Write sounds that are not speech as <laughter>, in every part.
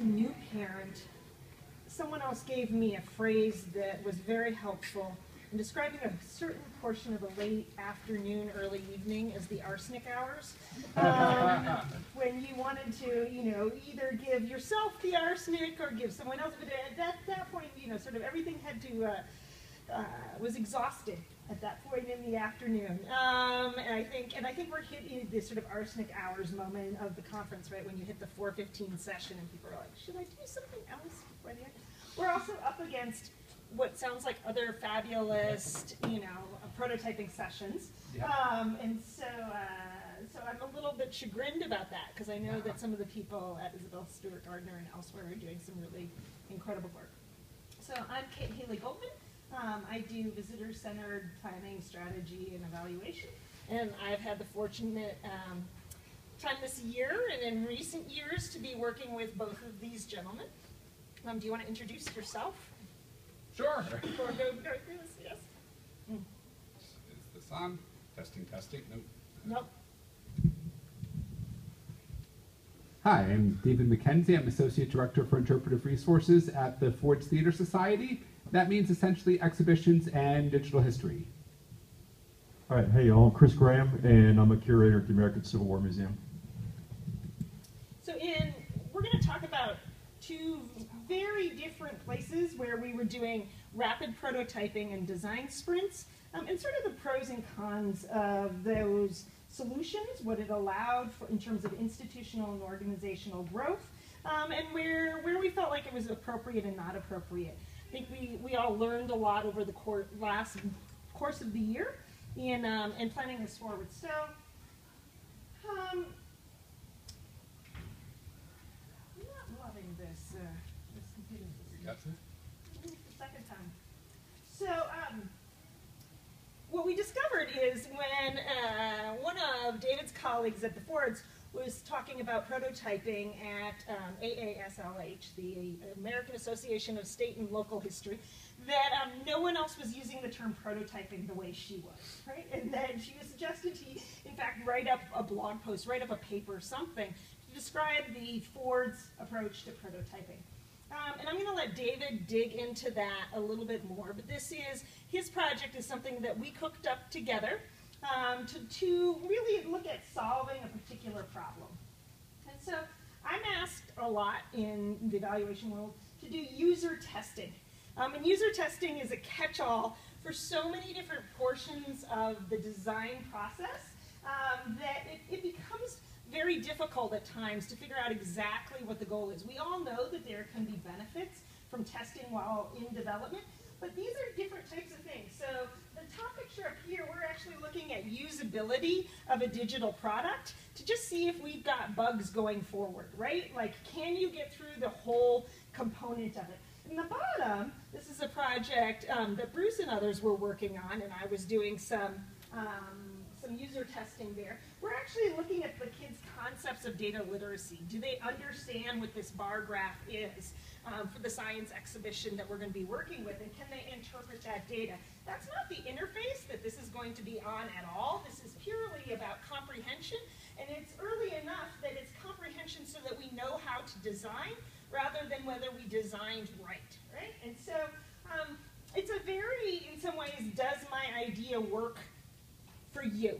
a new parent, someone else gave me a phrase that was very helpful in describing a certain portion of a late afternoon, early evening as the arsenic hours. <laughs> Um, when you wanted to, you know, either give yourself the arsenic or give someone else, but at that, that point, you know, sort of everything had to, uh, uh, was exhausted at that point in the afternoon. Um, and I think, and I think we're hitting this sort of arsenic hours moment of the conference, right? When you hit the 4:15 session, and people are like, "Should I do something else before the end?" We're also up against what sounds like other fabulous, you know, prototyping sessions. Yeah. Um, and so, uh, so I'm a little bit chagrined about that because I know that some of the people at Isabella Stewart Gardner and elsewhere are doing some really incredible work. So I'm Kate Haley Goldman. Um, I do visitor-centered planning, strategy, and evaluation. And I've had the fortunate um, time this year and in recent years to be working with both of these gentlemen. Um, do you want to introduce yourself? Sure. Before I go, go this? Yes? Is this on? Testing, testing. Nope. Nope. Hi, I'm David McKenzie. I'm Associate Director for Interpretive Resources at the Ford's Theater Society. That means essentially exhibitions and digital history. All right, hey y'all, I'm Chris Graham, and I'm a curator at the American Civil War Museum. So in, we're going to talk about two very different places where we were doing rapid prototyping and design sprints, um, and sort of the pros and cons of those solutions, what it allowed for in terms of institutional and organizational growth, um, and where, where we felt like it was appropriate and not appropriate. I think we, we all learned a lot over the cour last course of the year in, um, in planning this forward. So, um, I'm not loving this, uh, this the second time. So, um, what we discovered is when uh, one of David's colleagues at the Fords was talking about prototyping at um, AASLH, the American Association of State and Local History, that um, no one else was using the term prototyping the way she was, right? And then she was suggested he, in fact, write up a blog post, write up a paper, or something, to describe the Ford's approach to prototyping. Um, and I'm going to let David dig into that a little bit more, but this is, his project is something that we cooked up together um, to, to really look at solving a particular problem. And so I'm asked a lot in the evaluation world to do user testing. Um, and user testing is a catch-all for so many different portions of the design process um, that it, it becomes very difficult at times to figure out exactly what the goal is. We all know that there can be benefits from testing while in development, but these are different types of things. So the top picture up here, we're actually looking at usability of a digital product to just see if we've got bugs going forward, right? Like, can you get through the whole component of it? In the bottom, this is a project um, that Bruce and others were working on, and I was doing some um, some user testing there. We're actually looking at the kids' concepts of data literacy. Do they understand what this bar graph is um, for the science exhibition that we're going to be working with, and can they interpret that data? That's not the interface that this is going to be on at all. This is purely about comprehension, and it's early enough that it's comprehension so that we know how to design rather than whether we designed right, right? And so um, it's a very, in some ways, does my idea work for you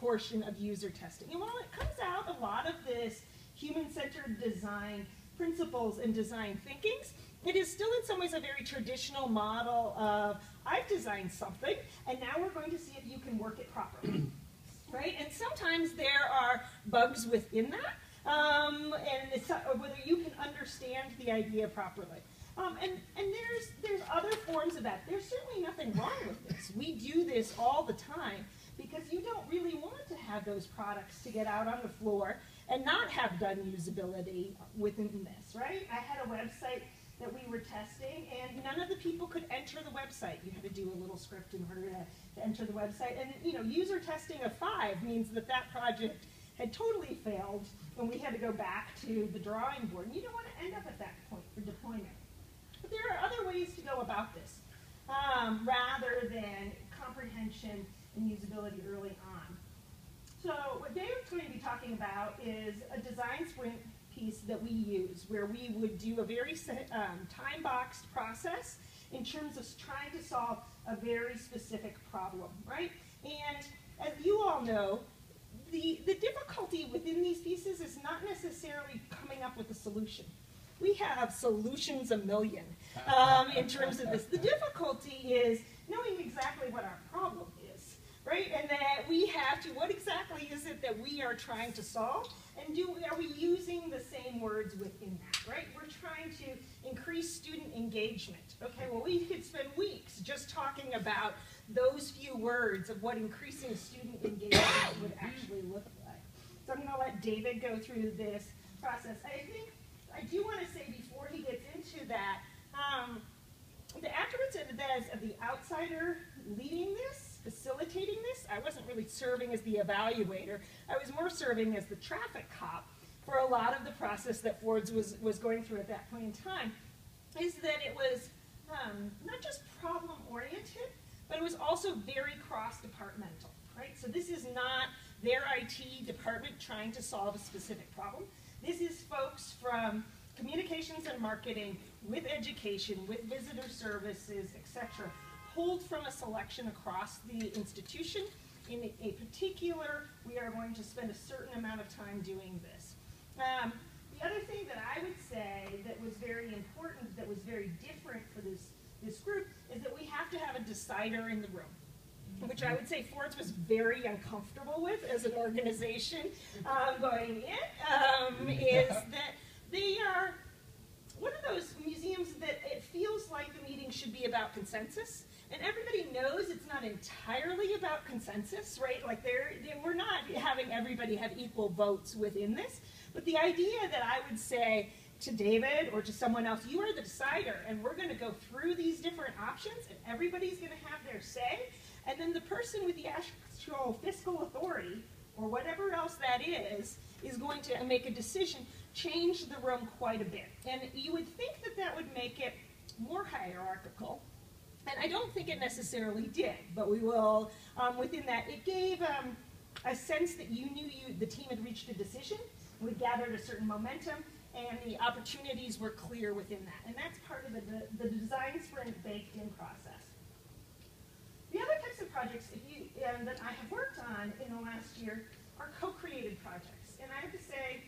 portion of user testing. And while it comes out a lot of this human-centered design principles and design thinkings, it is still in some ways a very traditional model of I've designed something and now we're going to see if you can work it properly. <clears throat> right? And sometimes there are bugs within that, um, and it's, uh, whether you can understand the idea properly. Um, and and there's there's other forms of that. There's certainly nothing wrong with this. We do this all the time because you don't really want to have those products to get out on the floor and not have done usability within this, right? I had a website that we were testing and none of the people could enter the website. You had to do a little script in order to, to enter the website. And you know, user testing of five means that that project had totally failed and we had to go back to the drawing board. And you don't want to end up at that point for deployment. But there are other ways to go about this, um, rather than comprehension and usability early on. So what David's going to be talking about is a design sprint piece that we use where we would do a very um, time-boxed process in terms of trying to solve a very specific problem, right? And as you all know, the, the difficulty within these pieces is not necessarily coming up with a solution. We have solutions a million um, in terms of this. The difficulty is knowing exactly what our problem right? And that we have to, what exactly is it that we are trying to solve? And do are we using the same words within that, right? We're trying to increase student engagement. Okay, well, we could spend weeks just talking about those few words of what increasing student engagement would actually look like. So I'm going to let David go through this process. I think I do want to say before he gets into that, um, the attributes of the outsider leading this, facilitating this, I wasn't really serving as the evaluator. I was more serving as the traffic cop for a lot of the process that Ford's was, was going through at that point in time, is that it was um, not just problem oriented, but it was also very cross-departmental, right? So this is not their IT department trying to solve a specific problem. This is folks from communications and marketing, with education, with visitor services, etc., pulled from a selection across the institution. In a particular, we are going to spend a certain amount of time doing this. Um, the other thing that I would say that was very important, that was very different for this this group is that we have to have a decider in the room which I would say Ford's was very uncomfortable with as an organization um, going in, um, is that they are one of those museums that it feels like the meeting should be about consensus. And everybody knows it's not entirely about consensus, right? Like they're, they, we're not having everybody have equal votes within this. But the idea that I would say to David or to someone else, you are the decider, and we're going to go through these different options, and everybody's going to have their say. And then the person with the actual fiscal authority, or whatever else that is, is going to make a decision, change the room quite a bit. And you would think that that would make it more hierarchical. And I don't think it necessarily did, but we will, um, within that, it gave um, a sense that you knew you, the team had reached a decision, we gathered a certain momentum, and the opportunities were clear within that. And that's part of the, the, the design sprint baked in process. The other types of projects you, um, that I have worked on in the last year are co-created projects. And I have to say,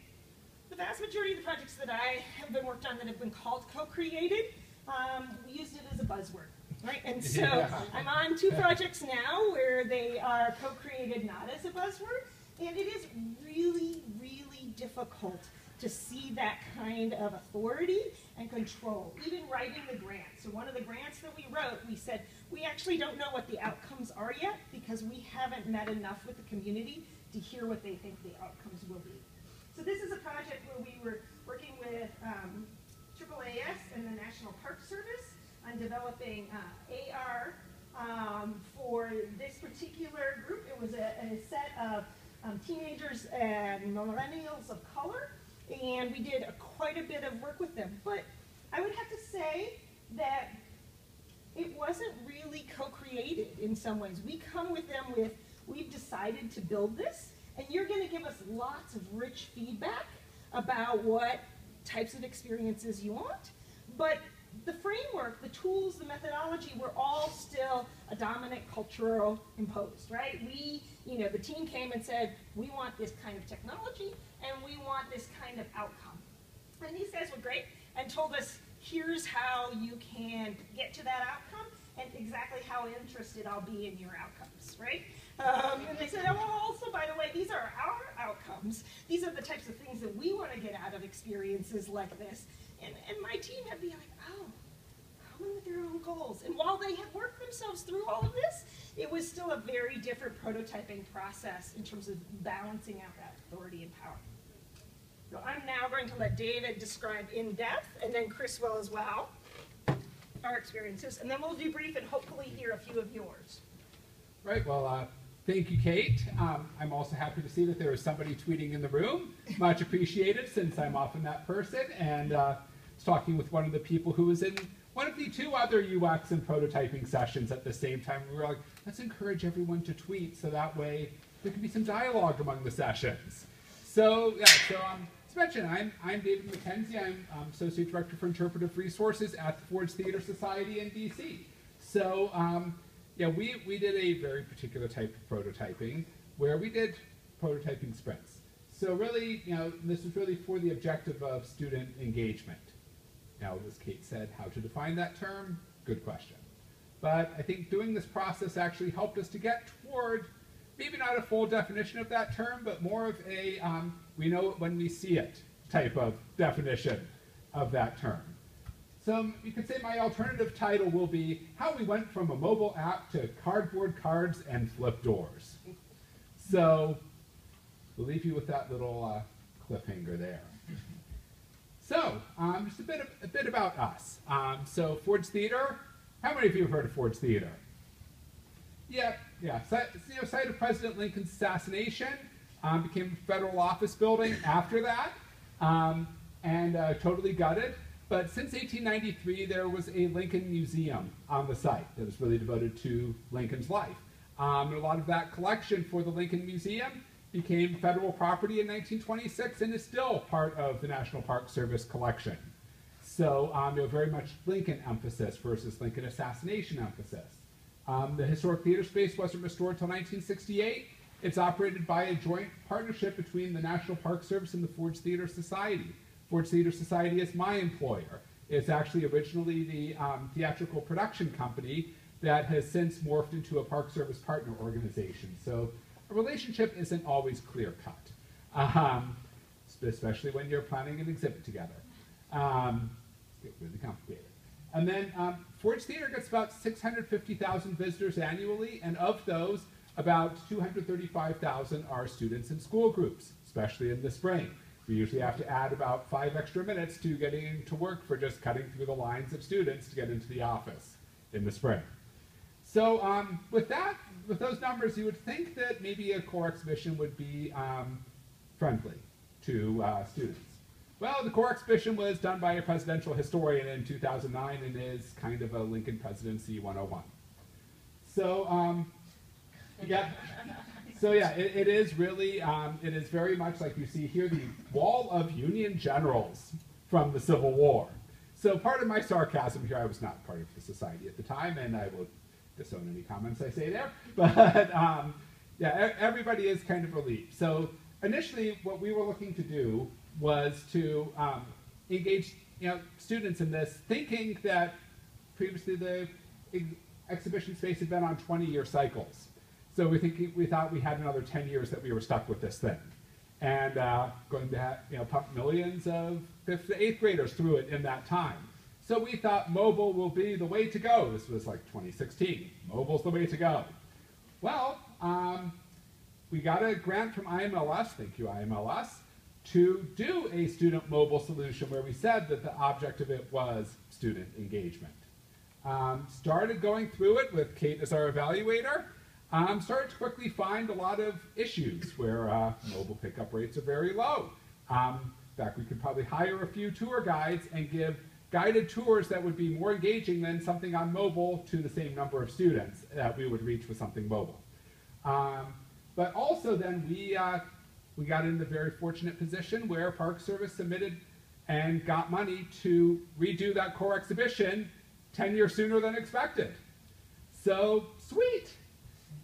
the vast majority of the projects that I have been worked on that have been called co-created, um, we used it as a buzzword. Right, and <laughs> so yeah. I'm on two projects now where they are co-created not as a buzzword, and it is really, really difficult to see that kind of authority and control, even writing the grant. So one of the grants that we wrote, we said, we actually don't know what the outcomes are yet because we haven't met enough with the community to hear what they think the outcomes will be. So this is a project where we were working with um, AAAS and the National Park Service on developing uh, AR um, for this particular group. It was a, a set of um, teenagers and millennials of color and we did a, quite a bit of work with them. But I would have to say that it wasn't really co-created in some ways. We come with them with, we've decided to build this, and you're going to give us lots of rich feedback about what types of experiences you want. But the framework, the tools, the methodology were all still a dominant cultural imposed, right? We, you know, the team came and said, we want this kind of technology, and we want this kind of outcome. And these guys were great and told us, here's how you can get to that outcome and exactly how interested I'll be in your outcomes, right? Um, and they said, oh, also, by the way, these are our outcomes. These are the types of things that we want to get out of experiences like this. And, and my team had oh, come with their own goals. And while they had worked themselves through all of this, it was still a very different prototyping process in terms of balancing out that authority and power. So I'm now going to let David describe in depth, and then Chris will as well, our experiences, and then we'll debrief and hopefully hear a few of yours. Right, well, uh, thank you, Kate. Um, I'm also happy to see that there is somebody tweeting in the room. Much appreciated, since I'm often that person, and uh, talking with one of the people who was in one of the two other UX and prototyping sessions at the same time. We were like, let's encourage everyone to tweet so that way there can be some dialogue among the sessions. So yeah, so um, as mentioned, I'm, I'm David McKenzie. I'm um, Associate Director for Interpretive Resources at the Ford's Theater Society in DC. So um, yeah, we, we did a very particular type of prototyping where we did prototyping sprints. So really, you know, this was really for the objective of student engagement. Now, as Kate said, how to define that term? Good question. But I think doing this process actually helped us to get toward maybe not a full definition of that term, but more of a um, we know it when we see it type of definition of that term. So you could say my alternative title will be How We Went from a Mobile App to Cardboard Cards and Flip Doors. So we'll leave you with that little uh, cliffhanger there. So, um, just a bit, of, a bit about us. Um, so, Ford's Theater. How many of you have heard of Ford's Theater? Yeah, yeah. Site, you know, site of President Lincoln's assassination um, became a federal office building <laughs> after that, um, and uh, totally gutted. But since 1893, there was a Lincoln Museum on the site that was really devoted to Lincoln's life. Um, and a lot of that collection for the Lincoln Museum became federal property in 1926 and is still part of the National Park Service collection. So um, you know, very much Lincoln emphasis versus Lincoln assassination emphasis. Um, the historic theater space wasn't restored until 1968. It's operated by a joint partnership between the National Park Service and the Ford's Theater Society. Ford's Theater Society is my employer. It's actually originally the um, theatrical production company that has since morphed into a Park Service partner organization. So a relationship isn't always clear cut, um, especially when you're planning an exhibit together. Um, get really complicated. And then um, Theater gets about 650,000 visitors annually, and of those, about 235,000 are students in school groups, especially in the spring. We usually have to add about five extra minutes to getting to work for just cutting through the lines of students to get into the office in the spring. So um, with that, with those numbers, you would think that maybe a core exhibition would be um, friendly to uh, students. Well, the core exhibition was done by a presidential historian in 2009 and is kind of a Lincoln Presidency 101. So, um, yeah, so yeah, it, it is really, um, it is very much like you see here, the wall of Union generals from the Civil War. So part of my sarcasm here, I was not part of the society at the time, and I will disown any comments I say there. <laughs> But um, yeah, everybody is kind of relieved. So initially, what we were looking to do was to um, engage you know, students in this, thinking that previously the ex exhibition space had been on 20-year cycles. So we think we thought we had another 10 years that we were stuck with this thing, and uh, going to have, you know pump millions of fifth to eighth graders through it in that time. So we thought mobile will be the way to go. This was like 2016. Mobile's the way to go. Well, um, we got a grant from IMLS, thank you IMLS, to do a student mobile solution where we said that the object of it was student engagement. Um, started going through it with Kate as our evaluator. Um, started to quickly find a lot of issues where uh, mobile pickup rates are very low. Um, in fact, we could probably hire a few tour guides and give guided tours that would be more engaging than something on mobile to the same number of students that we would reach with something mobile. Um, but also then we, uh, we got in the very fortunate position where Park Service submitted and got money to redo that core exhibition 10 years sooner than expected. So sweet.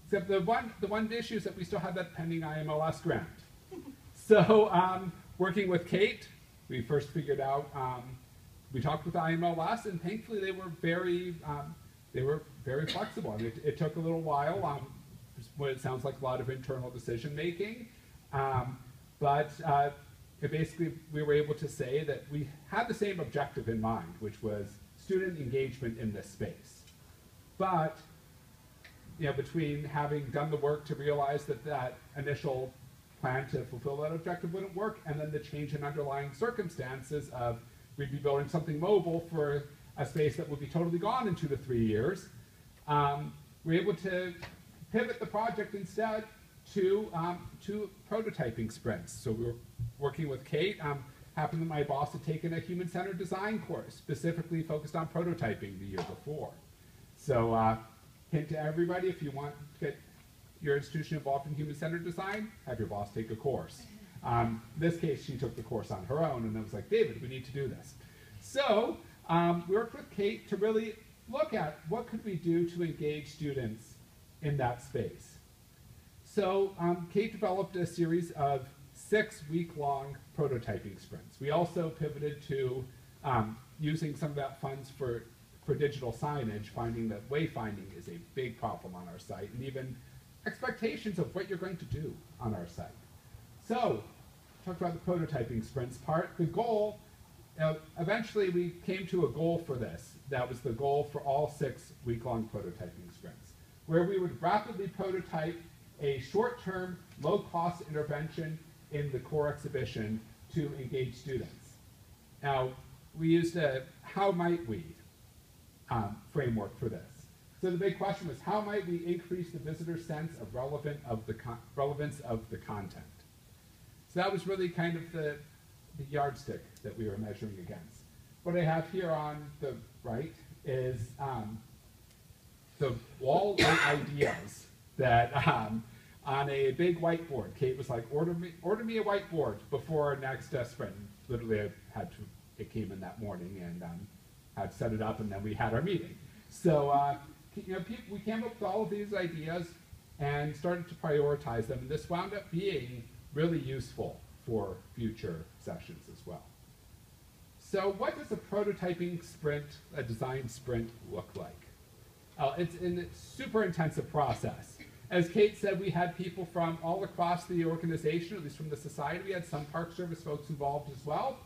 Except the one, the one issue is that we still have that pending IMLS grant. <laughs> so um, working with Kate, we first figured out um, we talked with IMLS, and thankfully they were very um, they were very flexible. It, it, took a little while. Um, what it sounds like a lot of internal decision making, um, but uh, basically we were able to say that we had the same objective in mind, which was student engagement in this space. But you know, between having done the work to realize that that initial plan to fulfill that objective wouldn't work, and then the change in underlying circumstances of we'd be building something mobile for a space that would be totally gone in two to three years. Um, we're able to pivot the project instead to, um, to prototyping sprints. So we are working with Kate, um, happened that my boss had taken a human-centered design course, specifically focused on prototyping the year before. So, uh, hint to everybody, if you want to get your institution involved in human-centered design, have your boss take a course. Um, in this case, she took the course on her own, and then was like, David, we need to do this. So, um, we worked with Kate to really look at what could we do to engage students in that space. So um, Kate developed a series of six week-long prototyping sprints. We also pivoted to um, using some of that funds for, for digital signage, finding that wayfinding is a big problem on our site, and even expectations of what you're going to do on our site. So, talked about the prototyping sprints part. The goal, uh, eventually we came to a goal for this. That was the goal for all six week-long prototyping sprints, where we would rapidly prototype a short-term, low-cost intervention in the core exhibition to engage students. Now, we used a how might we um, framework for this. So the big question was how might we increase the visitor's sense of relevant of the relevance of the content? So that was really kind of the, the yardstick that we were measuring against. What I have here on the right is um, the wall <coughs> of ideas that um, on a big whiteboard, Kate was like, order me, order me a whiteboard before our next uh, sprint. Literally, I had to, it came in that morning and um, had set it up and then we had our meeting. So, uh, you know, we came up with all of these ideas and started to prioritize them. And this wound up being really useful for future sessions as well. So what does a prototyping sprint, a design sprint, look like? Uh, it's a super intensive process. As Kate said, we had people from all across the organization, at least from the society. We had some Park Service folks involved as well.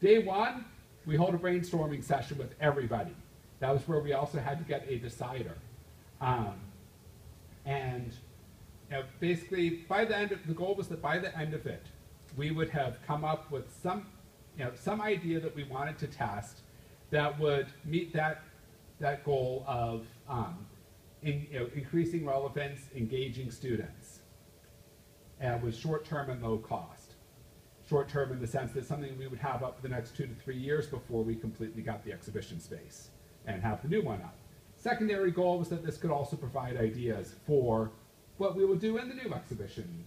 Day one, we hold a brainstorming session with everybody. That was where we also had to get a decider. Um, and know, basically, by the end of, the goal was that by the end of it, we would have come up with some, you know, some idea that we wanted to test that would meet that, that goal of um, in, you know, increasing relevance, engaging students, and with short-term and low cost. Short-term in the sense that something we would have up for the next two to three years before we completely got the exhibition space and have the new one up. Secondary goal was that this could also provide ideas for what we will do in the new exhibition.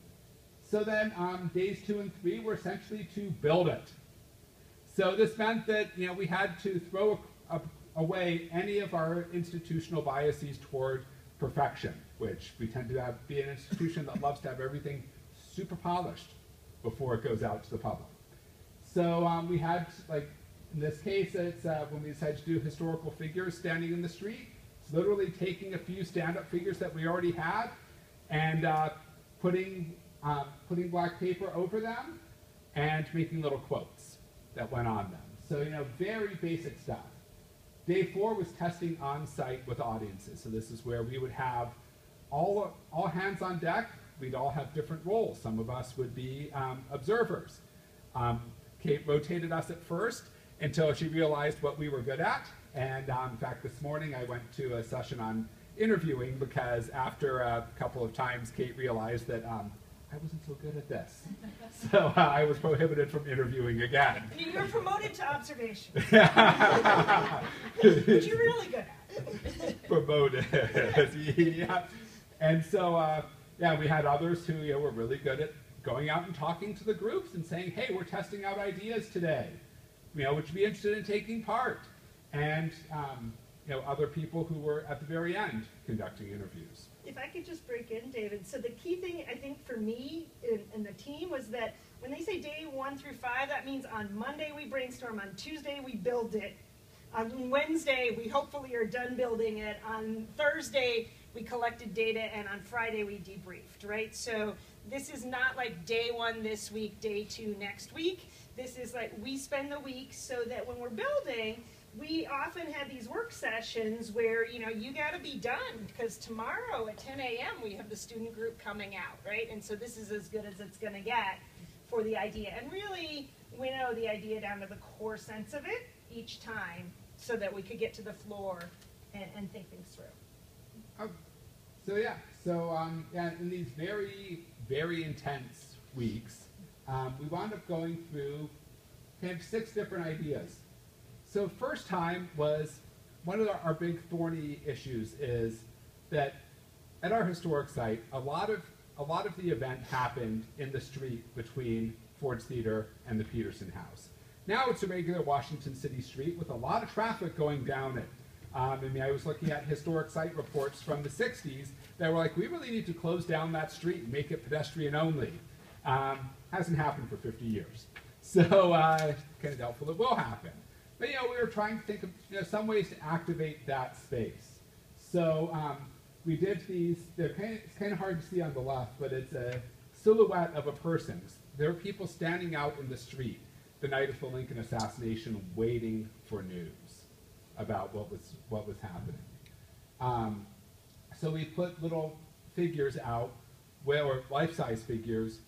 So then um, days two and three were essentially to build it. So this meant that you know we had to throw a, a, away any of our institutional biases toward perfection, which we tend to have, be an institution that loves to have everything super polished before it goes out to the public. So um, we had, like, in this case, it's uh, when we decided to do historical figures standing in the street. Literally taking a few stand-up figures that we already had and uh, putting, uh, putting black paper over them and making little quotes that went on them. So, you know, very basic stuff. Day four was testing on site with audiences. So this is where we would have all, all hands on deck. We'd all have different roles. Some of us would be um, observers. Um, Kate rotated us at first until she realized what we were good at. And um, in fact, this morning I went to a session on interviewing because after a couple of times, Kate realized that um, I wasn't so good at this. <laughs> So uh, I was prohibited from interviewing again. You were promoted to observation. <laughs> Which you're really good at. promoted. <laughs> yeah. And so, uh, yeah, we had others who you know, were really good at going out and talking to the groups and saying, hey, we're testing out ideas today. You know, would you be interested in taking part? And um, you know, other people who were at the very end conducting interviews. If I could just break in, David. So the key thing I think for me and the team was that when they say day one through five, that means on Monday we brainstorm, on Tuesday we build it, on Wednesday we hopefully are done building it, on Thursday we collected data, and on Friday we debriefed, right? So this is not like day one this week, day two next week. This is like we spend the week so that when we're building, we often have these work sessions where you know you got to be done because tomorrow at 10 a.m. we have the student group coming out, right? And so this is as good as it's going to get for the idea, and really we know the idea down to the core sense of it each time, so that we could get to the floor and, and think things through. So yeah, so um, yeah, in these very very intense weeks, um, we wound up going through came six different ideas. So first time was one of our, our big thorny issues is that at our historic site, a lot of a lot of the event happened in the street between Ford's Theater and the Petersen House. Now it's a regular Washington City street with a lot of traffic going down it. Um, I mean, I was looking at historic site reports from the 60s that were like, we really need to close down that street and make it pedestrian only. Um, hasn't happened for 50 years. So uh, kind of doubtful it will happen. But you know, we were trying to think of you know, some ways to activate that space. So um, we did these, they're kind of, it's kind of hard to see on the left, but it's a silhouette of a person. There are people standing out in the street the night of the Lincoln assassination waiting for news about what was, what was happening. Um, so we put little figures out, or life-size figures,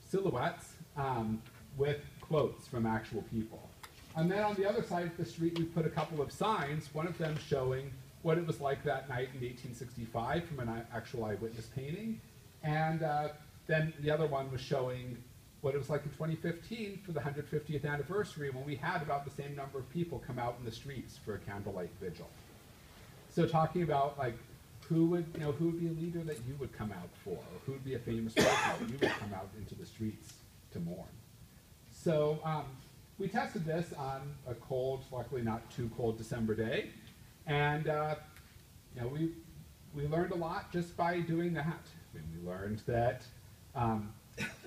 silhouettes, um, with quotes from actual people. And then on the other side of the street, we put a couple of signs, one of them showing what it was like that night in 1865 from an actual eyewitness painting. And uh, then the other one was showing what it was like in 2015 for the 150th anniversary when we had about the same number of people come out in the streets for a candlelight vigil. So talking about like who would you know who would be a leader that you would come out for, or who would be a famous person that you would come out into the streets to mourn. So um, we tested this on a cold, luckily not too cold December day, and uh, you know we we learned a lot just by doing that. I mean, we learned that um,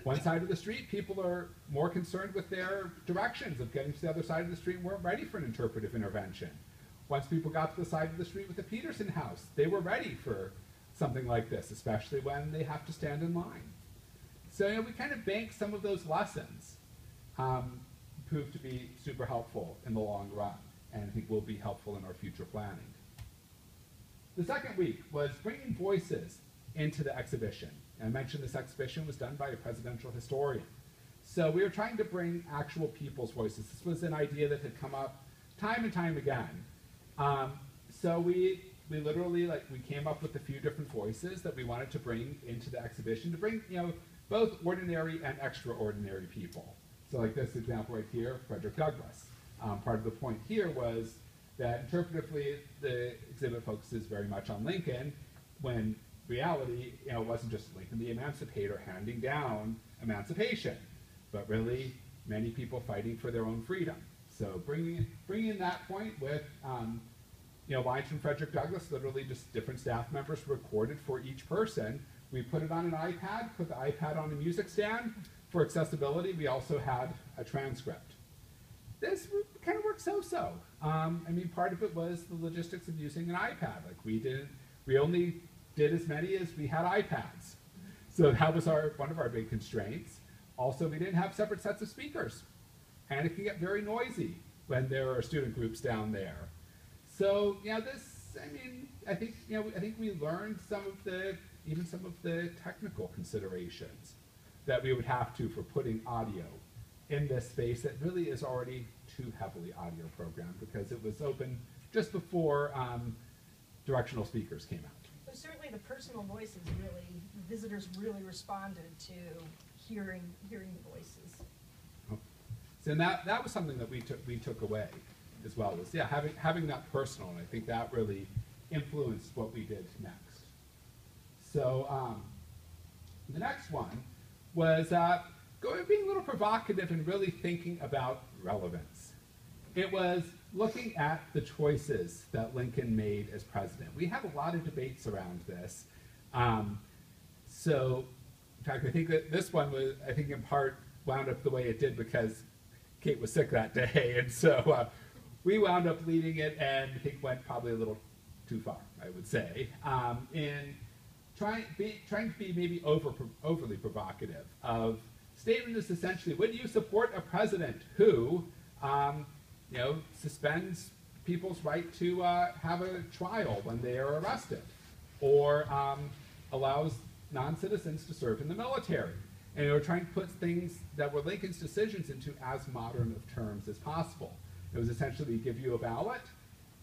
one side of the street, people are more concerned with their directions of getting to the other side of the street weren't ready for an interpretive intervention. Once people got to the side of the street with the Petersen house, they were ready for something like this, especially when they have to stand in line. So you know, we kind of bank some of those lessons, um, proved to be super helpful in the long run, and I think will be helpful in our future planning. The second week was bringing voices into the exhibition. And I mentioned this exhibition was done by a presidential historian. So we were trying to bring actual people's voices. This was an idea that had come up time and time again. Um, so we we literally like we came up with a few different voices that we wanted to bring into the exhibition to bring you know both ordinary and extraordinary people. So like this example right here, Frederick Douglass. Um, part of the point here was that interpretively the exhibit focuses very much on Lincoln, when reality, you know, it wasn't just Lincoln the Emancipator handing down emancipation, but really many people fighting for their own freedom. So bringing bringing that point with um, you know lines from Frederick Douglass, literally just different staff members recorded for each person. We put it on an iPad, put the iPad on a music stand. For accessibility, we also had a transcript. This kind of worked so-so. Um, I mean, part of it was the logistics of using an iPad. Like we didn't, we only did as many as we had iPads. So that was our one of our big constraints. Also, we didn't have separate sets of speakers. And it can get very noisy when there are student groups down there. So, know, this, I mean, I think, you know, I think we learned some of the, even some of the technical considerations that we would have to for putting audio in this space that really is already too heavily audio programmed because it was open just before um, directional speakers came out. But certainly the personal voices really, visitors really responded to hearing, hearing the voices. So and that, that was something that we took, we took away as well, was, yeah, having, having that personal, and I think that really influenced what we did next. So, um, the next one was, uh, going, being a little provocative and really thinking about relevance. It was looking at the choices that Lincoln made as president. We had a lot of debates around this. Um, so, in fact, I think that this one was, I think in part, wound up the way it did because Kate was sick that day, <laughs> and so uh, we wound up leading it, and I think went probably a little too far, I would say, um, in trying be, trying to be maybe over overly provocative. Of statement is essentially, would you support a president who, um, you know, suspends people's right to uh, have a trial when they are arrested, or um, allows non-citizens to serve in the military? And they were trying to put things that were Lincoln's decisions into as modern of terms as possible. It was essentially give you a ballot,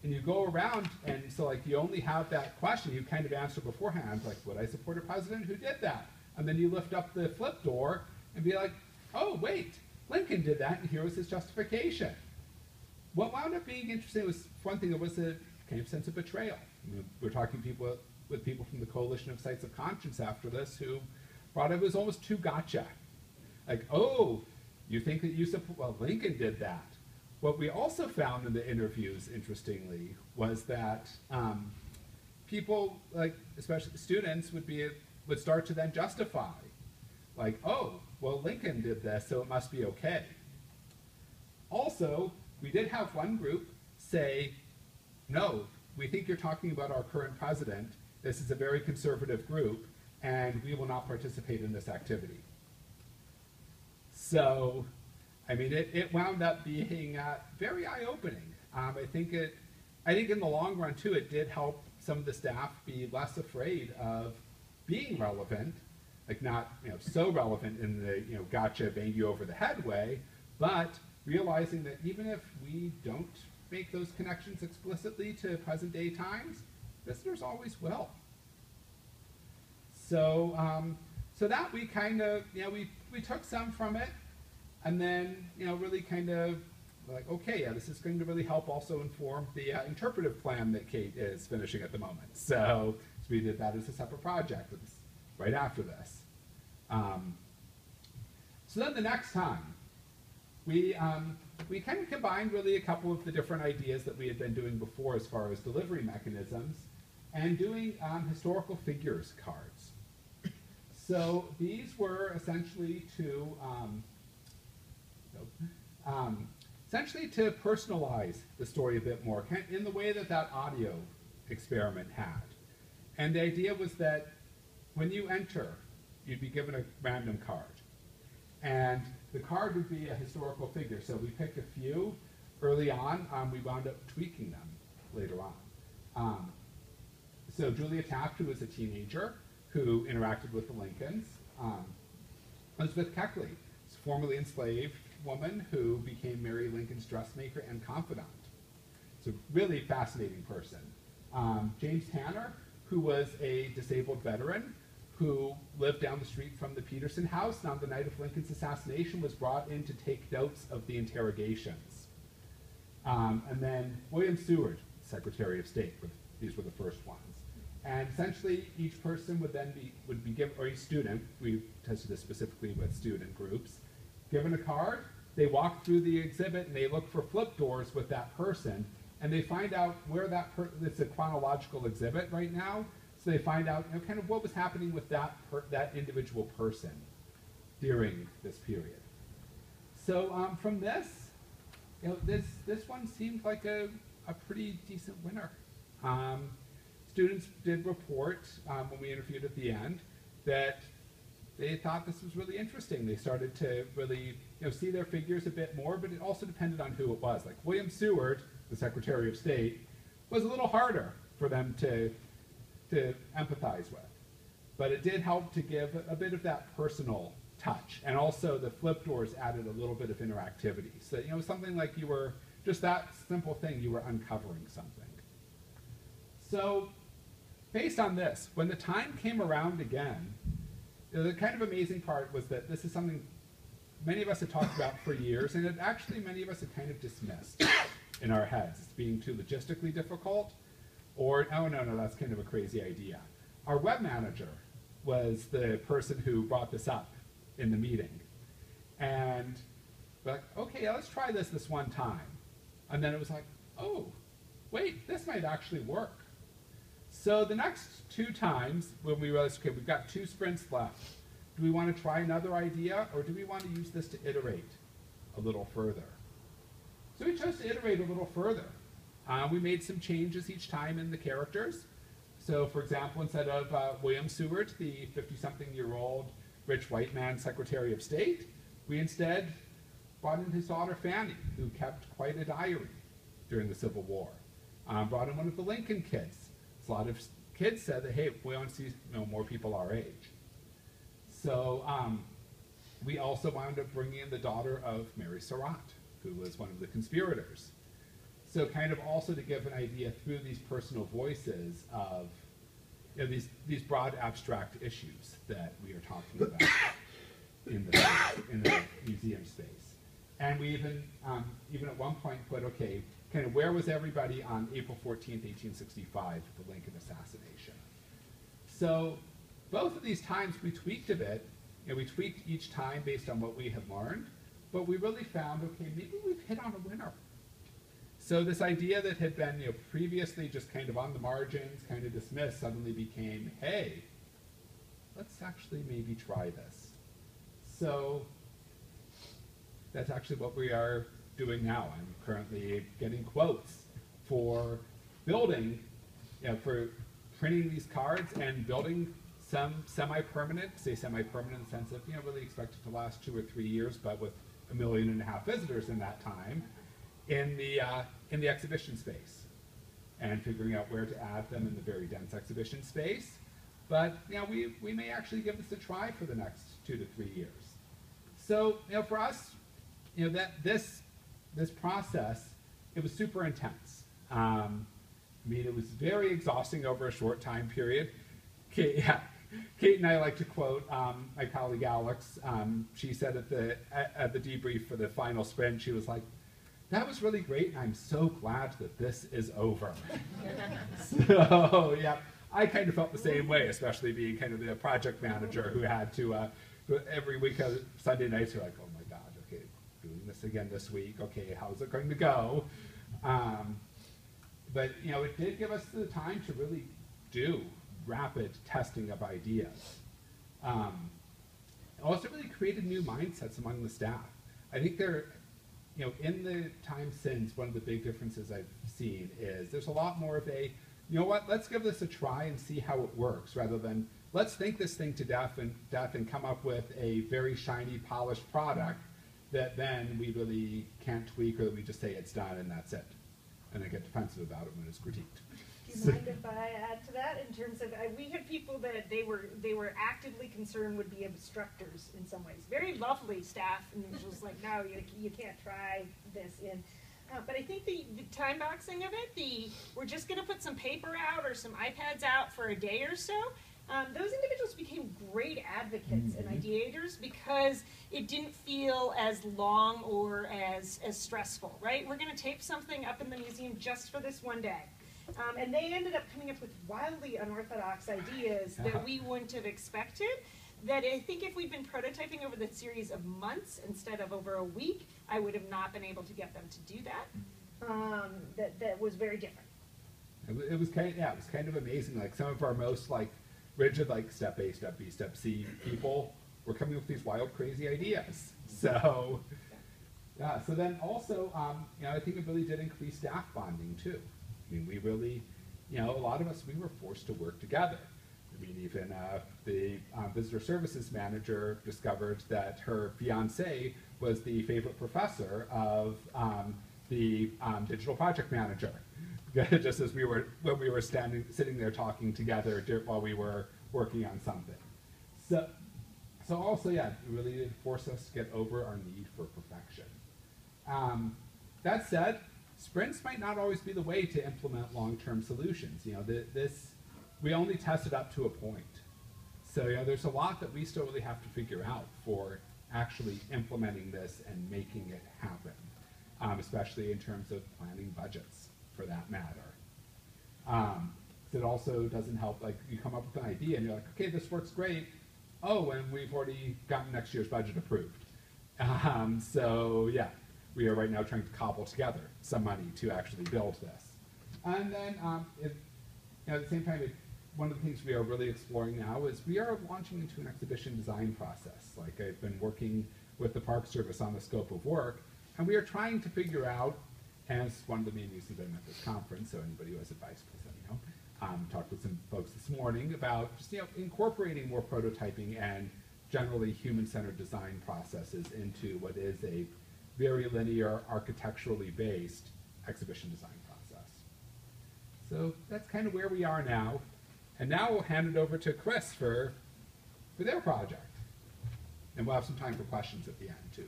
and you go around, and so like you only have that question, you kind of answer beforehand, like, would I support a president who did that? And then you lift up the flip door and be like, oh, wait, Lincoln did that, and here was his justification. What wound up being interesting was one thing. There was a kind of sense of betrayal. We're talking people with people from the Coalition of Sites of Conscience after this who brought it was almost too gotcha. Like, oh, you think that you support? Well, Lincoln did that. What we also found in the interviews, interestingly, was that um, people, like especially students, would be would start to then justify, like, oh, well, Lincoln did this, so it must be okay. Also, we did have one group say, no, we think you're talking about our current president. This is a very conservative group, and we will not participate in this activity. So, I mean, it, it wound up being uh, very eye-opening. Um, I think it, I think in the long run too, it did help some of the staff be less afraid of being relevant, like not you know so relevant in the you know gotcha bang you over the head way, but realizing that even if we don't make those connections explicitly to present day times, visitors always will. So um, so that we kind of you know we we took some from it, and then you know really kind of like okay yeah this is going to really help also inform the uh, interpretive plan that Kate is finishing at the moment. So, so we did that as a separate project right after this. Um, so then the next time we, um, we kind of combined really a couple of the different ideas that we had been doing before as far as delivery mechanisms and doing um, historical figures cards. So these were essentially to um, essentially to personalize the story a bit more in the way that that audio experiment had. And the idea was that when you enter, you'd be given a random card. And the card would be a historical figure. So we picked a few early on. Um, we wound up tweaking them later on. Um, so Julia Taft, who was a teenager who interacted with the Lincolns. Um, Elizabeth Keckley, formerly enslaved woman who became Mary Lincoln's dressmaker and confidant. It's a really fascinating person. Um, James Tanner, who was a disabled veteran who lived down the street from the Petersen House and on the night of Lincoln's assassination was brought in to take notes of the interrogations. Um, and then William Seward, Secretary of State, these were the first ones. And essentially, each person would then be, would be given, or each student, we tested this specifically with student groups, given a card, they walk through the exhibit and they look for flip doors with that person, and they find out where that, it's a chronological exhibit right now, so they find out you know, kind of what was happening with that, that individual person during this period. So um, from this, you know, this, this one seemed like a, a pretty decent winner. Um, students did report um, when we interviewed at the end that they thought this was really interesting. They started to really you know, see their figures a bit more, but it also depended on who it was. Like William Seward, the Secretary of State, was a little harder for them to to empathize with. But it did help to give a bit of that personal touch. And also the flip doors added a little bit of interactivity. So, you know, something like you were, just that simple thing, you were uncovering something. So, based on this, when the time came around again, the kind of amazing part was that this is something many of us had talked about for years, and it actually many of us had kind of dismissed in our heads as being too logistically difficult or, oh, no, no, that's kind of a crazy idea. Our web manager was the person who brought this up in the meeting. And we're like, okay, let's try this this one time. And then it was like, oh, wait, this might actually work. So the next two times when we realized, okay, we've got two sprints left, do we want to try another idea or do we want to use this to iterate a little further? So we chose to iterate a little further. Uh, we made some changes each time in the characters. So, for example, instead of uh, William Seward, the 50-something-year-old rich white man Secretary of State, we instead brought in his daughter Fanny, who kept quite a diary during the Civil War. Um, brought in one of the Lincoln kids. A lot of kids said that, hey, we want to see you know, more people our age. So um, we also wound up bringing in the daughter of Mary Surratt, who was one of the conspirators. So kind of also to give an idea through these personal voices of you know, these, these broad abstract issues that we are talking about <coughs> in the, in the museum space. and we even, um, even at one point put, okay, kind of where was everybody on April 14th, 1865, the Lincoln assassination? So both of these times we tweaked a bit, and we tweaked each time based on what we had learned, but we really found, okay, maybe we've hit on a winner. So this idea that had been you know, previously just kind of on the margins, kind of dismissed, suddenly became, hey, let's actually maybe try this. So that's actually what we are doing now. I'm currently getting quotes for building, you know, for printing these cards and building some semi-permanent, say semi-permanent in the sense of, you know, really expect it to last two or three years, but with a million and a half visitors in that time, in the, uh, in the exhibition space. And figuring out where to add them in the very dense exhibition space. But, you know, we, we may actually give this a try for the next two to three years. So, you know, for us, you know, that this, this process, it was super intense. Um, I mean, it was very exhausting over a short time period. Kate, yeah, Kate and I like to quote um, my colleague Alex. Um, she said at the at, at the debrief for the final sprint, she was like, "That was really great, and I'm so glad that this is over." <laughs> so yeah, I kind of felt the same way, especially being kind of the project manager who had to uh, every week Sunday nights. You're like, "Oh my God, okay, doing this again this week. Okay, how's it going to go?" Um, but you know, it did give us the time to really do rapid testing of ideas. Um, also really created new mindsets among the staff. I think there, you know, in the time since, one of the big differences I've seen is there's a lot more of a, you know what, let's give this a try and see how it works, rather than let's think this thing to death and death and come up with a very shiny, polished product that then we really can't tweak or that we just say it's done and that's it. And I get defensive about it when it's critiqued. Do you mind if I add terms of, uh, we had people that they were, they were actively concerned would be obstructors in some ways. Very lovely staff and it was just like, no, you, you can't try this in. Uh, but I think the, the time boxing of it, the, we're just gonna put some paper out or some iPads out for a day or so. Um, those individuals became great advocates and ideators because it didn't feel as long or as, as stressful, right? We're gonna tape something up in the museum just for this one day. Um, and they ended up coming up with wildly unorthodox ideas that we wouldn't have expected. That I think if we'd been prototyping over the series of months instead of over a week, I would have not been able to get them to do that. Um, that that was very different. It, it was kind of, yeah, it was kind of amazing. Like some of our most like rigid, like step A, step B, step C people were coming up with these wild, crazy ideas. So, yeah. So then also, um, you know, I think it really did increase staff bonding too. Mean, we really, you know, a lot of us we were forced to work together. I mean, even uh, the um, visitor services manager discovered that her fiance was the favorite professor of um, the um, digital project manager. <laughs> Just as we were when we were standing, sitting there talking together while we were working on something. So, so also, yeah, it really did force us to get over our need for perfection. Um, that said, sprints might not always be the way to implement long-term solutions. You know, th- this we only tested up to a point. So you know, there's a lot that we still really have to figure out for actually implementing this and making it happen, um, especially in terms of planning budgets, for that matter. Um, it also doesn't help, like, you come up with an idea and you're like, okay, this works great. Oh, and we've already gotten next year's budget approved. <laughs> Um, so, yeah, we are right now trying to cobble together some money to actually build this. And then, um, you know, at the same time, one of the things we are really exploring now is we are launching into an exhibition design process. Like, I've been working with the Park Service on the scope of work, and we are trying to figure out and one of the main reasons I'm at this conference, so anybody who has advice, please let me know. Um, talked with some folks this morning about just, you know, incorporating more prototyping and generally human-centered design processes into what is a very linear, architecturally based exhibition design process. So that's kind of where we are now. And now we'll hand it over to Chris for, for their project. And we'll have some time for questions at the end, too.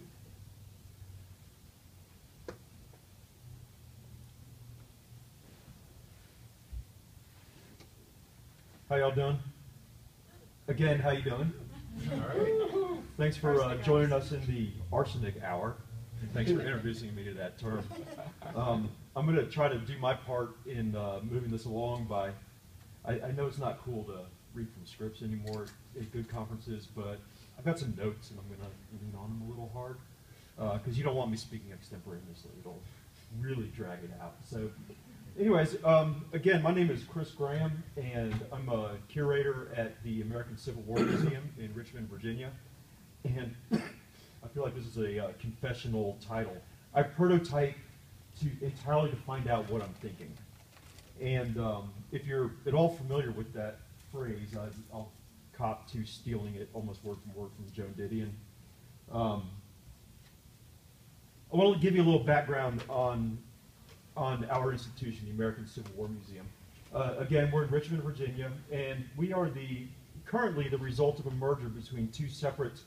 How y'all doing? Again, how you doing? Thanks for uh, joining us in the arsenic hour. Thanks for introducing me to that term. Um, I'm going to try to do my part in uh, moving this along by, I, I know it's not cool to read from scripts anymore at good conferences, but I've got some notes and I'm going to lean on them a little hard because you don't want me speaking extemporaneously. It'll really drag it out. So anyways, um, again, my name is Chris Graham and I'm a curator at the American Civil War Museum in Richmond, Virginia. And I feel like this is a uh, confessional title. I prototype to entirely to find out what I'm thinking. And um, if you're at all familiar with that phrase, I, I'll cop to stealing it almost word for word from Joan Didion. Um, I want to give you a little background on on our institution, the American Civil War Museum. Uh, again, we're in Richmond, Virginia, and we are the currently the result of a merger between two separate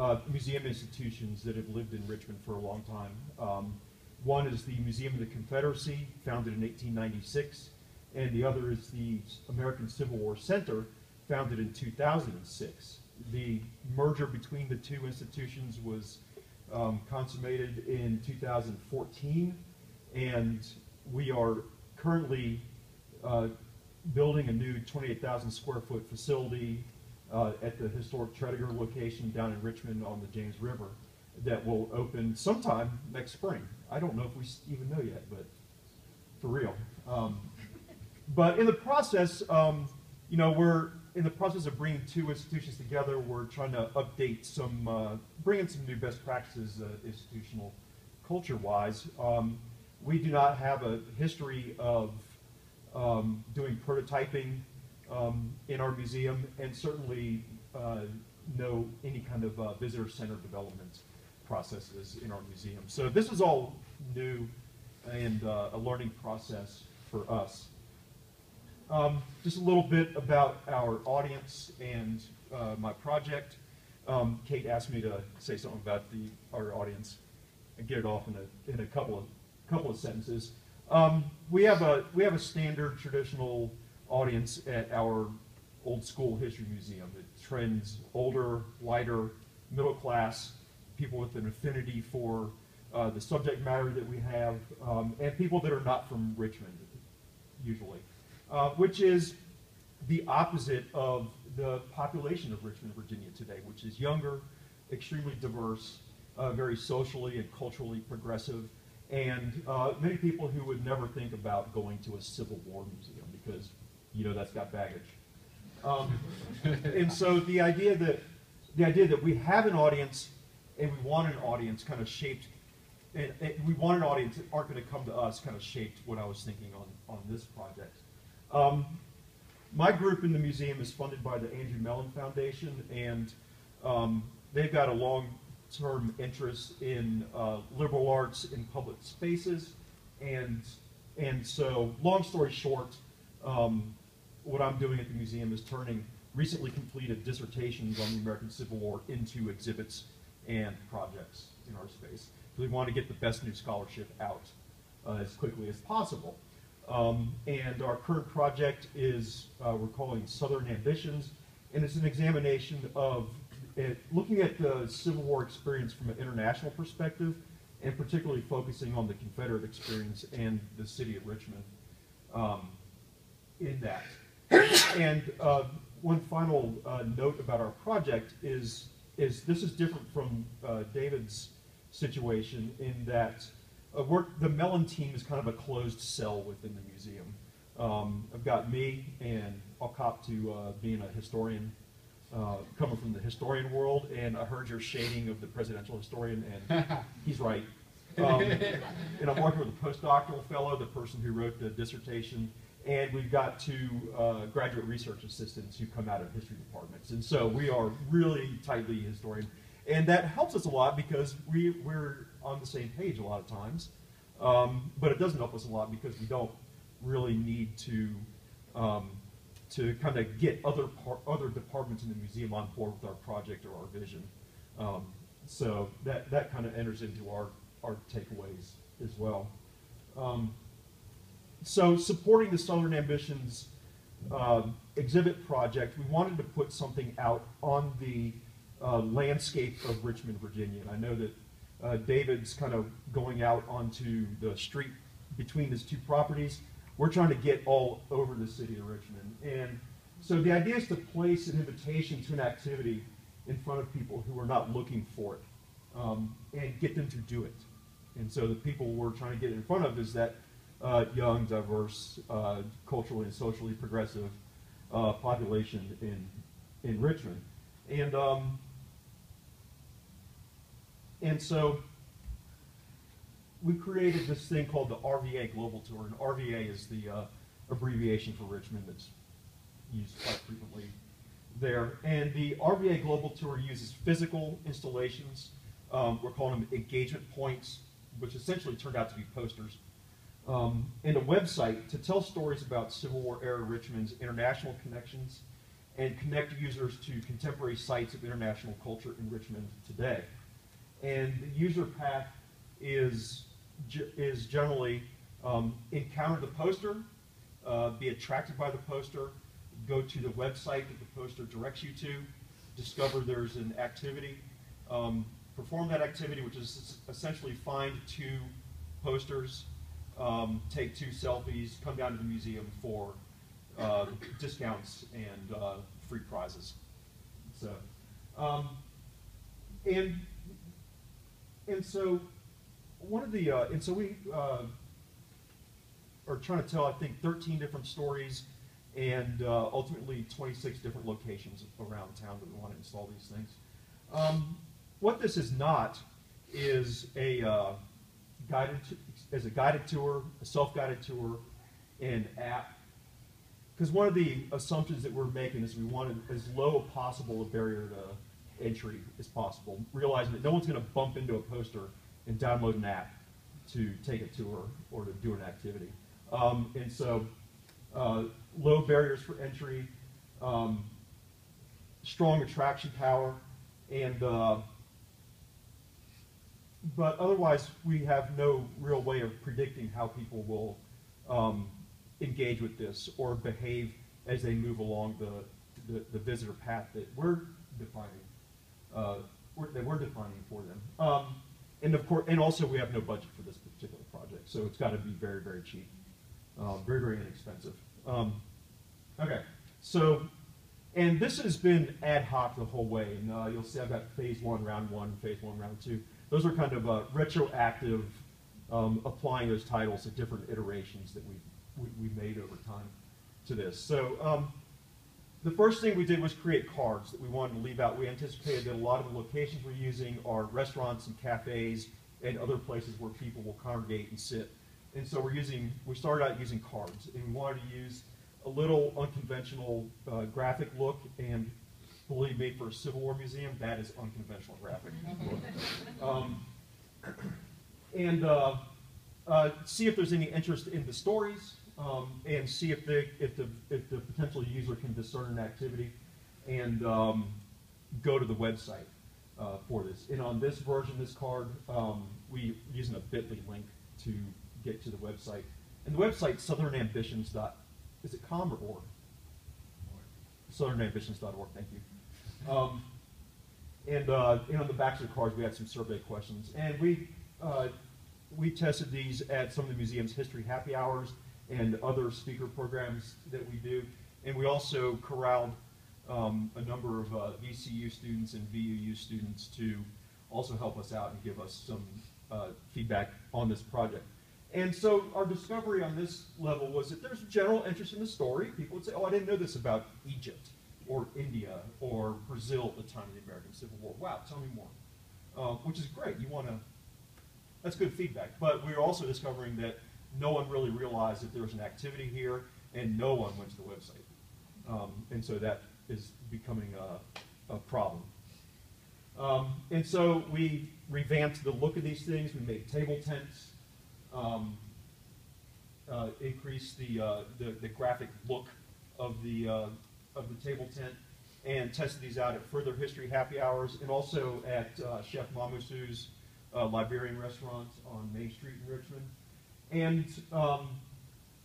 uh, museum institutions that have lived in Richmond for a long time. Um, one is the Museum of the Confederacy, founded in 1896, and the other is the American Civil War Center, founded in 2006. The merger between the two institutions was um, consummated in 2014, and we are currently uh, building a new 28,000 square foot facility uh, at the historic Tredegar location down in Richmond on the James River that will open sometime next spring. I don't know if we even know yet, but for real. Um, but in the process, um, you know, we're in the process of bringing two institutions together. We're trying to update some, uh, bring in some new best practices, uh, institutional culture-wise. Um, we do not have a history of um, doing prototyping um, in our museum, and certainly uh, no any kind of uh, visitor center development processes in our museum. So this is all new and uh, a learning process for us. Um, just a little bit about our audience and uh, my project. Um, Kate asked me to say something about the our audience and get it off in a in a couple of couple of sentences. Um, we have a we have a standard traditional audience at our old school history museum. It trends older, lighter, middle class, people with an affinity for uh, the subject matter that we have, um, and people that are not from Richmond, usually, uh, which is the opposite of the population of Richmond, Virginia today, which is younger, extremely diverse, uh, very socially and culturally progressive, and uh, many people who would never think about going to a Civil War museum because, you know, that's got baggage. Um, and so the idea that the idea that we have an audience and we want an audience kind of shaped, and, and we want an audience that aren't going to come to us kind of shaped what I was thinking on, on this project. Um, my group in the museum is funded by the Andrew Mellon Foundation, and um, they've got a long-term interest in uh, liberal arts in public spaces, and and so, long story short, um, what I'm doing at the museum is turning recently completed dissertations on the American Civil War into exhibits and projects in our space. We want to get the best new scholarship out uh, as quickly as possible. Um, and our current project is uh, we're calling Southern Ambitions, and it's an examination of it, looking at the Civil War experience from an international perspective, and particularly focusing on the Confederate experience and the city of Richmond um, in that. And uh, one final uh, note about our project is is this is different from uh, David's situation in that uh, the Mellon team is kind of a closed cell within the museum. Um, I've got me, and I'll cop to uh, being a historian, uh, coming from the historian world, and I heard your shading of the presidential historian, and <laughs> he's right. <laughs> Um, and I'm working with a postdoctoral fellow, the person who wrote the dissertation, and we've got two uh, graduate research assistants who come out of history departments. And so we are really tightly historian. And that helps us a lot because we, we're on the same page a lot of times. Um, but it doesn't help us a lot because we don't really need to um, to kind of get other other departments in the museum on board with our project or our vision. Um, so that that kind of enters into our our takeaways as well. Um, so supporting the Southern Ambitions um, exhibit project, we wanted to put something out on the uh, landscape of Richmond, Virginia. And I know that uh, David's kind of going out onto the street between his two properties. We're trying to get all over the city of Richmond. And so the idea is to place an invitation to an activity in front of people who are not looking for it um, and get them to do it. And so the people we're trying to get in front of is that uh, young, diverse, uh, culturally and socially progressive uh, population in in Richmond, and um, and so we created this thing called the RVA Global Tour, and RVA is the uh, abbreviation for Richmond that's used quite frequently there. And the RVA Global Tour uses physical installations. Um, we're calling them engagement points, which essentially turned out to be posters. Um, and a website to tell stories about Civil War era Richmond's international connections and connect users to contemporary sites of international culture in Richmond today. And the user path is, is generally um, encounter the poster, uh, be attracted by the poster, go to the website that the poster directs you to, discover there's an activity, um, perform that activity, which is essentially find two posters, um, take two selfies, come down to the museum for uh, discounts and uh, free prizes. So, um, and and so one of the uh, and so we uh, are trying to tell I think 13 different stories and uh, ultimately 26 different locations around town that we want to install these things. Um, what this is not is a uh, guided as a guided tour, a self-guided tour, and app. Because one of the assumptions that we're making is we want as low a possible a barrier to entry as possible, realizing that no one's going to bump into a poster and download an app to take a tour or to do an activity. Um, and so uh, low barriers for entry, um, strong attraction power, and uh, but otherwise we have no real way of predicting how people will um, engage with this or behave as they move along the, the, the visitor path that we're defining, uh, that we're defining for them. Um, and of course, and also we have no budget for this particular project, so it's got to be very, very cheap, uh, very, very inexpensive. Um, okay, so, and this has been ad hoc the whole way, and uh, you'll see I've got phase one, round one, phase one, round two. Those are kind of uh, retroactive, um, applying those titles to different iterations that we, we, we made over time to this. So um, the first thing we did was create cards that we wanted to leave out. We anticipated that a lot of the locations we're using are restaurants and cafes and other places where people will congregate and sit. And so we're using, we started out using cards, and we wanted to use a little unconventional uh, graphic look, and believe me, for a Civil War museum, that is unconventional graphic. <laughs> Um, <clears throat> and uh, uh, see if there's any interest in the stories, um, and see if, they, if, the, if the potential user can discern an activity, and um, go to the website uh, for this. And on this version, this card, um, we using a bit.ly link to get to the website. And the website, southernambitions. Is it com or org? Southernambitions.org, thank you. Um, and, uh, and on the backs of the cards, we had some survey questions. And we, uh, we tested these at some of the museum's history happy hours and other speaker programs that we do. And we also corralled um, a number of uh, VCU students and VUU students to also help us out and give us some uh, feedback on this project. And so our discovery on this level was that there's general interest in the story. People would say, oh, I didn't know this about Egypt or India or Brazil at the time of the American Civil War. Wow, tell me more. Uh, which is great. You want to, that's good feedback. But we are also discovering that no one really realized that there was an activity here and no one went to the website. Um, and so that is becoming a, a problem. Um, and so we revamped the look of these things. We made table tents um, uh, increase the, uh, the, the graphic look of the uh, of the table tent, and tested these out at further history happy hours, and also at uh, Chef Mamusu's uh, Liberian restaurant on Main Street in Richmond. And um,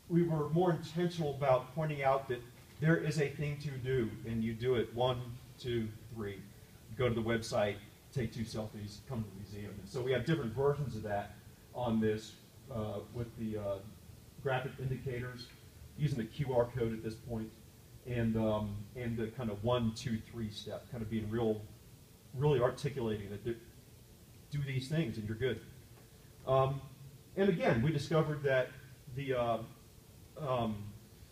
we were more intentional about pointing out that there is a thing to do, and you do it one, two, three. Go to the website, take two selfies, come to the museum. And so we have different versions of that on this uh, with the uh, graphic indicators, using the QR code at this point, and um, and the kind of one, two, three step, kind of being real, really articulating that do, these things and you're good. Um, and again, we discovered that the uh, um,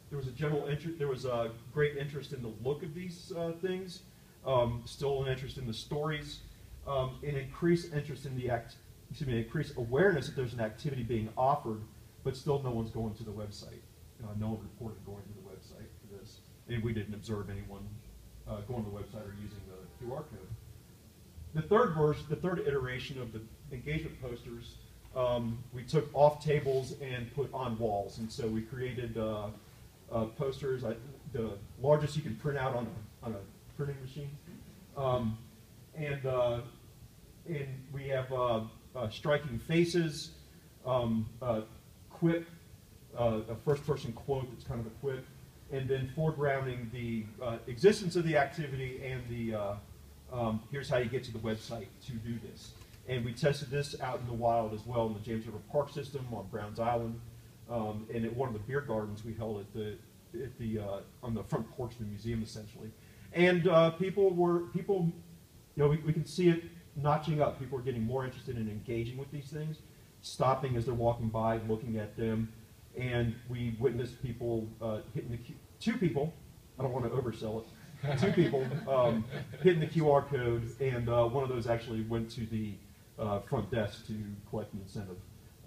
there was a general interest, there was a great interest in the look of these uh, things, um, still an interest in the stories, um, an increased interest in the act, excuse me, increased awareness that there's an activity being offered, but still no one's going to the website. Uh, no one reported going to the and we didn't observe anyone uh, going to the website or using the QR code. The third version, the third iteration of the engagement posters, um, we took off tables and put on walls, and so we created uh, uh, posters, the largest you can print out on a, on a printing machine, um, and uh, and we have uh, uh, striking faces, um, quip, a first-person quote that's kind of a quip, and then foregrounding the uh, existence of the activity and the uh, um, here's how you get to the website to do this. And we tested this out in the wild as well in the James River Park System on Browns Island, um, and at one of the beer gardens we held at the at the uh, on the front porch of the museum essentially. And uh, people were people, you know, we, we can see it notching up. People are getting more interested in engaging with these things, stopping as they're walking by, looking at them, and we witnessed people uh, hitting the Q- two people. I don't want to oversell it. Two people um, hitting the QR code, and uh, one of those actually went to the uh, front desk to collect an incentive.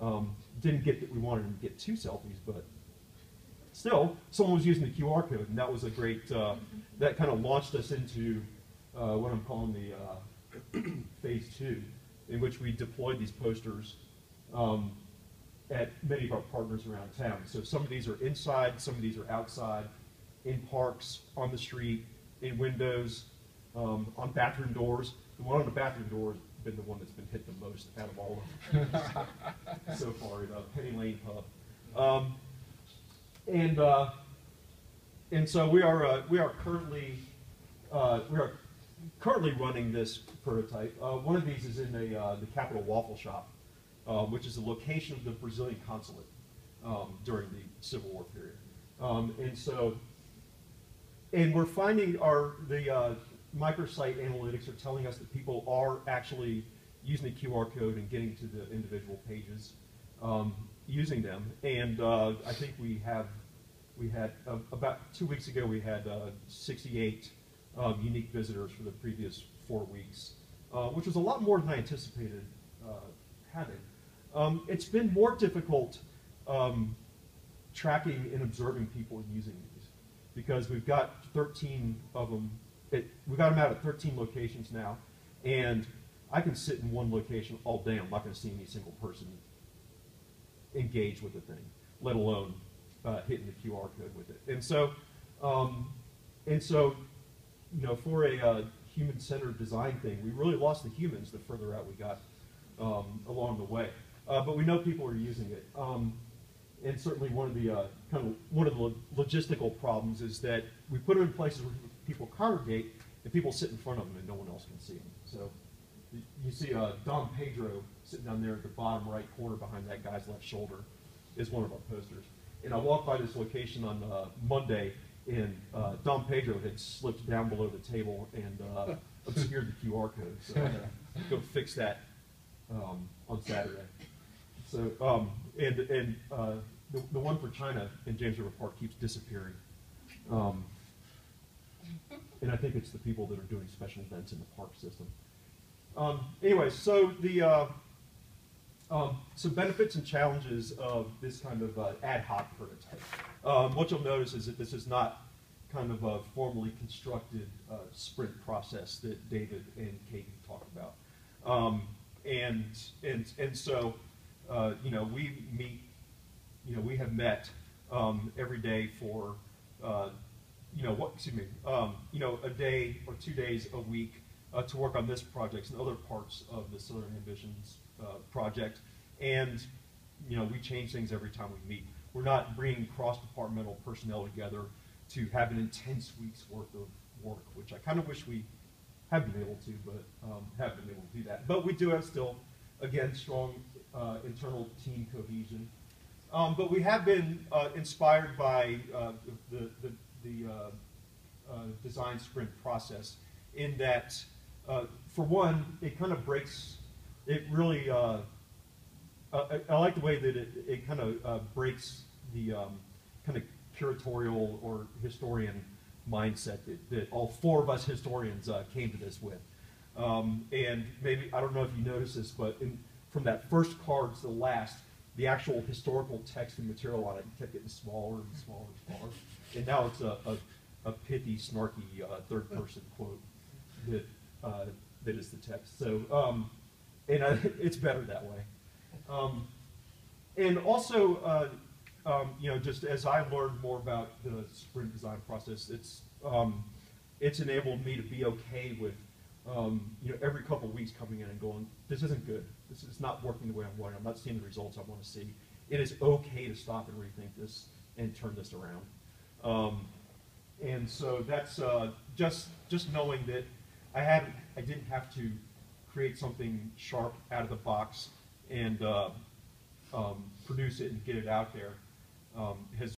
Um, didn't get that we wanted him to get two selfies, but still, someone was using the QR code, and that was a great. Uh, that kind of launched us into uh, what I'm calling the uh, <clears throat> phase two, in which we deployed these posters um, at many of our partners around town. So some of these are inside, some of these are outside, in parks, on the street, in windows, um, on bathroom doors. The one on the bathroom door has been the one that's been hit the most out of all of them <laughs> so far at uh, Penny Lane Pub. Um, and uh, and so we are uh, we are currently uh, we are currently running this prototype. Uh, one of these is in the uh, the Capitol Waffle Shop, uh, which is the location of the Brazilian consulate um, during the Civil War period. Um, and so, and we're finding our the uh, microsite analytics are telling us that people are actually using the QR code and getting to the individual pages um, using them. And uh, I think we have we had uh, about two weeks ago we had uh, 68 um, unique visitors for the previous four weeks, uh, which was a lot more than I anticipated uh, having. Um, it's been more difficult um, tracking and observing people using these because we've got 13 of them. It, we've got them out at 13 locations now, and I can sit in one location all day. I'm not going to see any single person engage with the thing, let alone uh, hitting the QR code with it. And so, um, and so, you know, for a uh, human-centered design thing, we really lost the humans the further out we got um, along the way. Uh, but we know people are using it. Um, and certainly one of the uh, kind of one of the logistical problems is that we put them in places where people congregate and people sit in front of them and no one else can see them. So you, see uh, Don Pedro sitting down there at the bottom right corner behind that guy's left shoulder is one of our posters. And I walked by this location on uh, Monday and uh, Don Pedro had slipped down below the table and uh, <laughs> obscured the QR code. So I had to go fix that um, on Saturday. So, um, and, and uh, the, the one for China in James River Park keeps disappearing. Um, and I think it's the people that are doing special events in the park system. Um, anyway, so the uh, um, some benefits and challenges of this kind of uh, ad hoc prototype. Um, what you'll notice is that this is not kind of a formally constructed uh, sprint process that David and Katie talked about. Um, and, and, and so, uh, you know, we meet, you know, we have met um, every day for, uh, you know, what, excuse me, um, you know, a day or two days a week uh, to work on this project and other parts of the Southern Ambitions uh, project. And, you know, we change things every time we meet. We're not bringing cross-departmental personnel together to have an intense week's worth of work, which I kind of wish we have been able to, but um, haven't been able to do that. But we do have still, again, strong uh, internal team cohesion. Um, but we have been uh, inspired by uh, the, the, the uh, uh, design sprint process in that, uh, for one, it kind of breaks, it really, I, I like the way that it, it kind of breaks the um, kind of curatorial or historian mindset that, that all four of us historians came to this with. Um, and maybe, I don't know if you noticed this, but in, from that first card to the last, the actual historical text and material on it kept getting smaller and smaller and smaller. And now it's a, a, a pithy, snarky uh, third person quote that, uh, that is the text. So, um, and I, <laughs> it's better that way. Um, and also, uh, um, you know, just as I learned more about the sprint design process, it's um, it's enabled me to be okay with um, you know every couple of weeks coming in and going, this isn't good. This is not working the way I'm wanting. I'm not seeing the results I want to see. It is okay to stop and rethink this and turn this around. Um, and so that's uh, just just knowing that I hadn't, I didn't have to create something sharp out of the box and uh, um, produce it and get it out there um, has